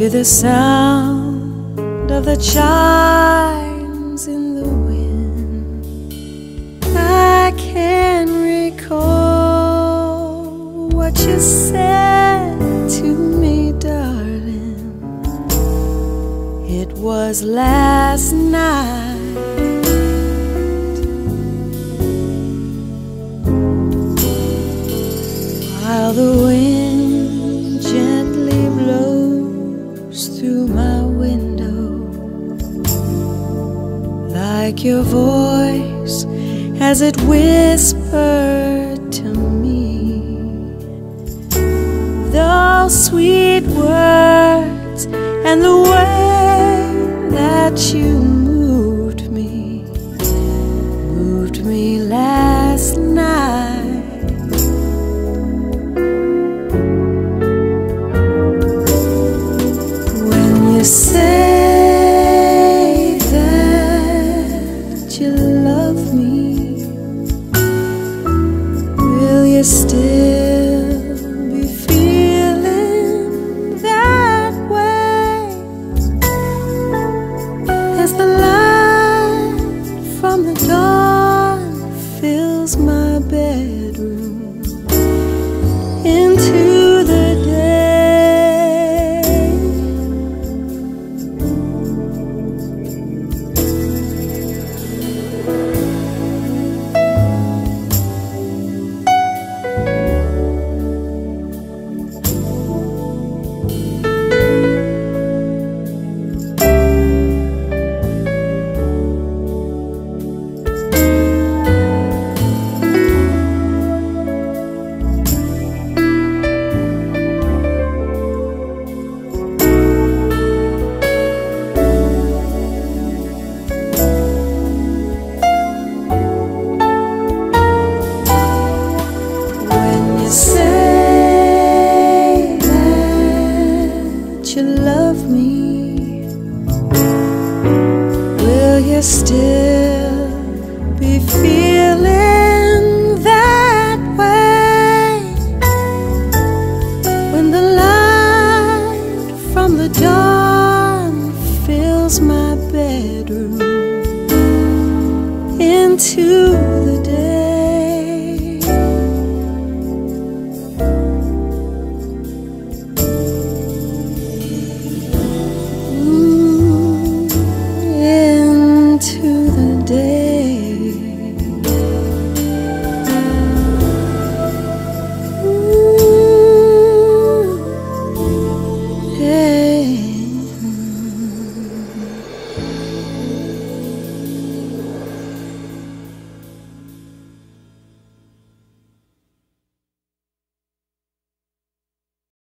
to the sound of the chimes in the wind. I can recall what you said to me, darling. It was last night. Like your voice as it whispered to me, those sweet words and the way that you my bedroom into the day. Still be feeling that way? When the light from the dawn fills my bedroom into